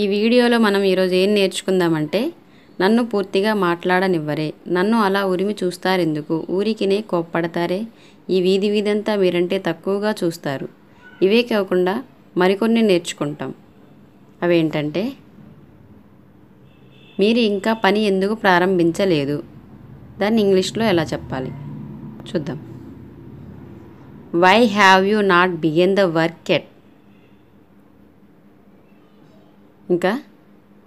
ఈ వీడియోలో మనం ఈరోజు ఏం నేర్చుకుందామంటే నన్ను పూర్తిగా మాట్లాడనివ్వరే నన్ను అలా ఉరిమి చూస్తారెందుకు? ఊరికినే కోప్పడతారే? ఈ వీధి వీధంతా మీరంటే తక్కువగా చూస్తారు. ఇవే కాకుండా మరికొన్ని నేర్చుకుంటాం. అవేంటంటే మీరు ఇంకా పని ఎందుకు ప్రారంభించలేదు? దాన్ని ఇంగ్లీష్లో ఎలా చెప్పాలి? చూద్దాం. Why have you not begin the work at ఇంకా?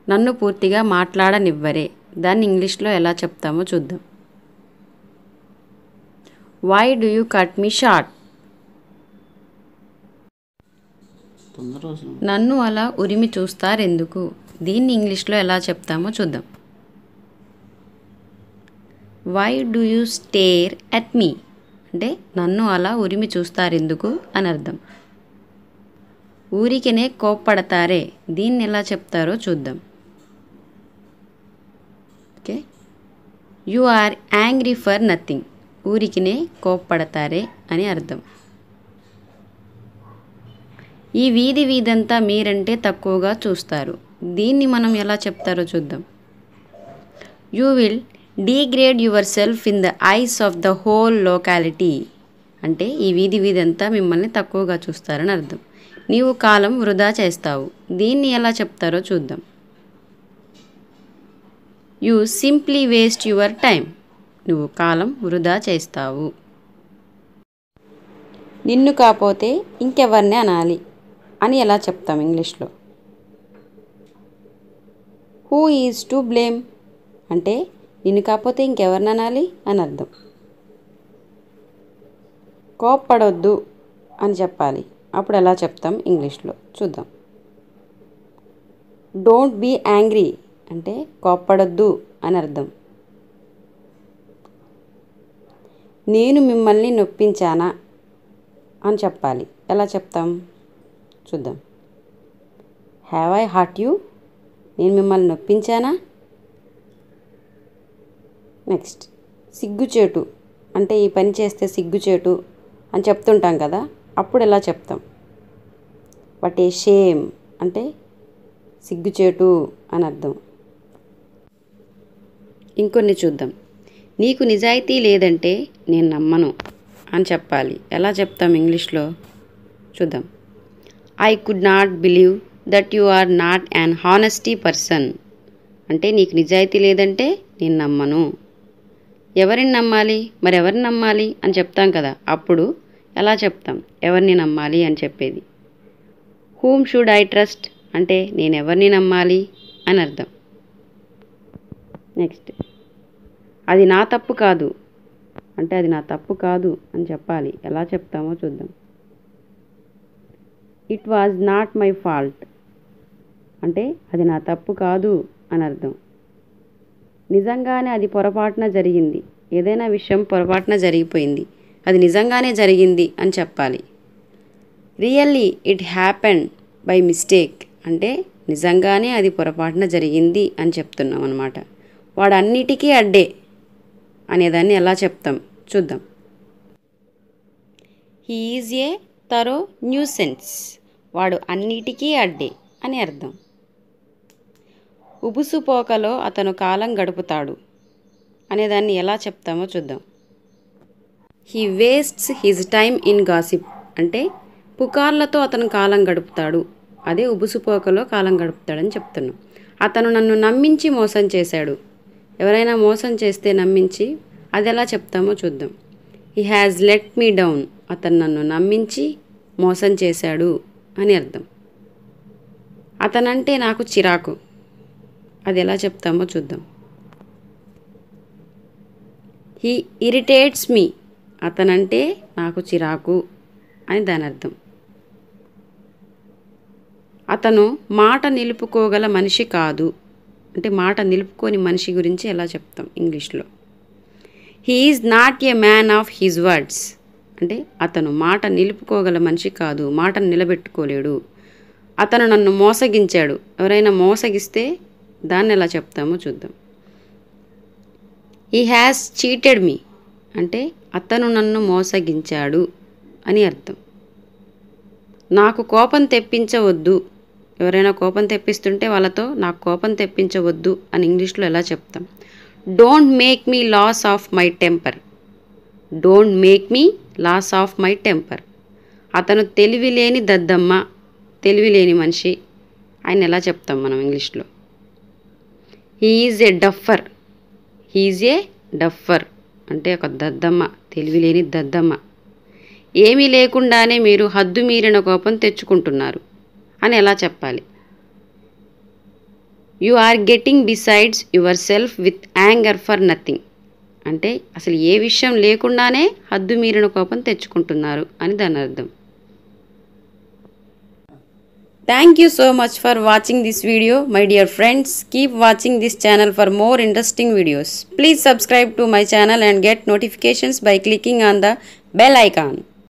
నన్ను పూర్తిగా మాట్లాడనివ్వరే. దాన్ని ఇంగ్లీష్లో ఎలా చెప్తామో చూద్దాం. Why do you cut me short నన్ను అలా ఉరిమి చూస్తారెందుకు? దీన్ని ఇంగ్లీష్లో ఎలా చెప్తామో చూద్దాం. Why do you stare at me అంటే నన్ను అలా ఉరిమి చూస్తారెందుకు అని అర్థం ఊరికినే కోప్పడతారే. దీన్ని ఎలా చెప్తారో చూద్దాం. Okay. You are angry for nothing. ఊరికినే కోప్పడతారే అని అర్థం. ఈ వీధి వీధంతా మీరంటే తక్కువగా చూస్తారు. దీన్ని మనం ఎలా చెప్తారో చూద్దాం. You will degrade yourself in the eyes of the whole locality. అంటే ఈ వీధి వీధంతా మిమ్మల్ని తక్కువగా చూస్తారని అర్థం. నీవు కాలం వృధా చేస్తావు. దీన్ని ఎలా చెప్తారో చూద్దాం. You simply waste your time నువ్వు కాలం వృధా చేస్తావు. నిన్ను కాపోతే ఇంకెవరిని అనాలి అని ఎలా చెప్తాం ఇంగ్లీష్లో? Who is to blame? అంటే నిన్ను కాకపోతే ఇంకెవరిని అనాలి అని అర్థం. కోప్పడొద్దు అని చెప్పాలి. అప్పుడు ఎలా చెప్తాం ఇంగ్లీష్లో? చూద్దాం. డోంట్ బీ యాంగ్రీ అంటే కోప్పడొద్దు అని అర్థం. నేను మిమ్మల్ని నొప్పించానా అని చెప్పాలి. ఎలా చెప్తాం? చూద్దాం. హ్యావ్ ఐ హార్ట్ యూ నేను మిమ్మల్ని నొప్పించానా? నెక్స్ట్ సిగ్గుచేటు. అంటే ఈ పని చేస్తే సిగ్గుచేటు అని చెప్తుంటాం కదా? అప్పుడు ఎలా చెప్తాం? వాట్ ఏ షేమ్ అంటే సిగ్గుచేటు అని అర్థం. ఇంకొన్ని చూద్దాం. నీకు నిజాయితీ లేదంటే నేను నమ్మను అని చెప్పాలి. ఎలా చెప్తాం ఇంగ్లీష్లో? చూద్దాం. I could not believe that you are not an honesty person అంటే నీకు నిజాయితీ లేదంటే నేను నమ్మను. ఎవరిని నమ్మాలి? మరి ఎవరిని నమ్మాలి? అని చెప్తాం కదా. అప్పుడు ఎలా చెప్తాం ఎవరిని నమ్మాలి అని చెప్పేది. హూమ్ షుడ్ ఐ ట్రస్ట్ అంటే నేను ఎవరిని నమ్మాలి? అని అర్థం. నెక్స్ట్ అది నా తప్పు కాదు. అంటే అది నా తప్పు కాదు అని చెప్పాలి. ఎలా చెప్తామో చూద్దాం. It was not my fault అంటే అది నా తప్పు కాదు అని అర్థం. నిజంగానే అది పొరపాటున జరిగింది. ఏదైనా విషయం పొరపాటున జరిగిపోయింది. అది నిజంగానే జరిగింది అని చెప్పాలి. Really it happen by mistake అంటే నిజంగానే అది పొరపాటున జరిగింది అని చెప్తున్నాం అనమాట వాడు అన్నిటికీ అడ్డే అనేదాన్ని ఎలా చెప్తాం? చూద్దాం. హీఈజ్ ఏ తరో న్యూసెన్స్ వాడు అన్నిటికీ అడ్డే అని అర్థం. ఉబుసుపోకలో అతను కాలం గడుపుతాడు అనేదాన్ని ఎలా చెప్తామో చూద్దాం. He wastes his time in gossip అంటే పుకార్లతో అతను కాలం గడుపుతాడు. అదే ఉబుసుపోకలో కాలం గడుపుతాడని చెప్తున్నాం. అతను నన్ను నమ్మించి మోసం చేశాడు. ఎవరైనా మోసం చేస్తే నమ్మించి అది ఎలా చెప్తామో చూద్దాం. He has let me down అతను నన్ను నమ్మించి మోసం చేశాడు అని అర్థం. అతనంటే నాకు చిరాకు. అది ఎలా చెప్తామో చూద్దాం. హీ ఇరిటేట్స్ మీ అతనంటే నాకు చిరాకు అని దాని అర్థం. అతను మాట నిలుపుకోగల మనిషి కాదు. అంటే మాట నిలుపుకోని మనిషి గురించి ఎలా చెప్తాం ఇంగ్లీష్లో? He is not a man of his words అంటే అతను మాట నిలుపుకోగల మనిషి కాదు మాటను నిలబెట్టుకోలేడు. అతను నన్ను మోసగించాడు. ఎవరైనా మోసగిస్తే దాన్ని ఎలా చెప్తామో చూద్దాం. హీ హ్యాస్ చీటెడ్ మీ అంటే అతను నన్ను మోసగించాడు అని అర్థం. నాకు కోపం తెప్పించవద్దు. ఎవరైనా కోపం తెప్పిస్తుంటే వాళ్ళతో నాకు కోపం తెప్పించవద్దు అని ఇంగ్లీష్లో ఎలా చెప్తాం? Don't make me loss of my temper don't make me loss of my temper అతను తెలివి లేని దద్దమ్మ తెలివి లేని మనిషి. ఆయన ఎలా చెప్తాం మనం ఇంగ్లీష్లో? He is a duffer he's a duffer అంటే ఒక దద్దమ్మ తెలివిలేని దద్దమ్మ. ఏమీ లేకుండానే మీరు హద్దు మీరిన కోపం తెచ్చుకుంటున్నారు అని ఎలా చెప్పాలి? You are getting besides yourself with anger for nothing అంటే అసలు ఏ విషయం లేకుండానే హద్దు మీరిన కోపం తెచ్చుకుంటున్నారు అని దాని అర్థం. Thank you so much for watching this video. My dear friends, keep watching this channel for more interesting videos. Please subscribe to my channel and get notifications by clicking on the bell icon.